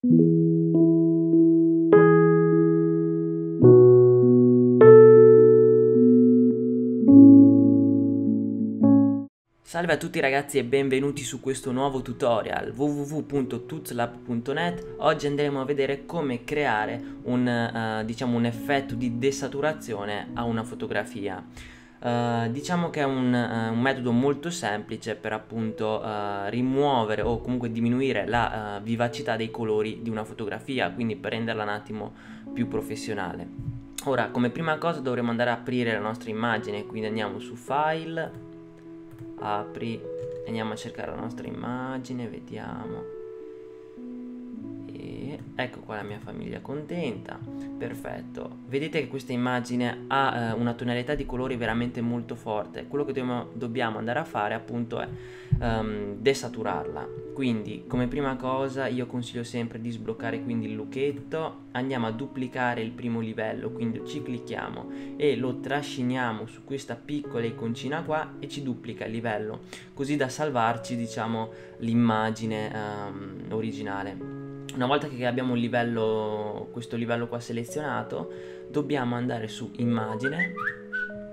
Salve a tutti ragazzi e benvenuti su questo nuovo tutorial www.tootslab.net Oggi andremo a vedere come creare un, uh, diciamo un effetto di desaturazione a una fotografia uh, Diciamo che è un, uh, un, metodo molto semplice per appunto rimuovere o comunque diminuire la vivacità dei colori di una fotografia Quindi per renderla un attimo più professionale. Ora come prima cosa dovremo andare a aprire la nostra immagine Quindi andiamo su file apri andiamo a cercare la nostra immagine vediamo ecco qua la mia famiglia contenta. Perfetto. Vedete che questa immagine ha eh, una tonalità di colori veramente molto forte. Quello che dobbiamo, dobbiamo andare a fare appunto è um, desaturarla. Quindi come prima cosa io consiglio sempre di sbloccare quindi il lucchetto. Andiamo a duplicare il primo livello quindi ci clicchiamo e lo trasciniamo su questa piccola iconcina qua e ci duplica il livello. Così da salvarci diciamo l'immagine um, originale una volta che abbiamo livello, questo livello qua selezionato dobbiamo andare su immagine.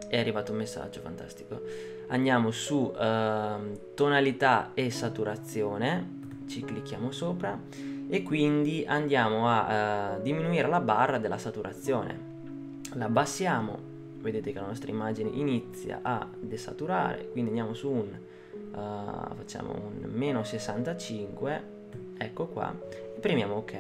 È arrivato un messaggio fantastico. Andiamo su uh, tonalità e saturazione. Ci clicchiamo sopra. E quindi andiamo a uh, diminuire la barra della saturazione. La abbassiamo. Vedete che la nostra immagine inizia a desaturare. Quindi andiamo su un uh, facciamo un meno 65 ecco qua premiamo ok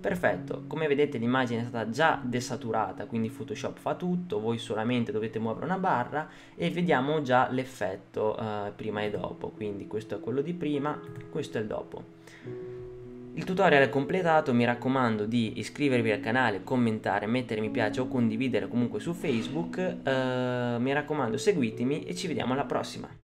Perfetto, come vedete l'immagine è stata già desaturata, quindi Photoshop fa tutto, voi solamente dovete muovere una barra e vediamo già l'effetto uh, prima e dopo, quindi questo è quello di prima, questo è il dopo. Il tutorial è completato, mi raccomando di iscrivervi al canale, commentare, mettere mi piace o condividere comunque su Facebook, uh, mi raccomando seguitemi e ci vediamo alla prossima.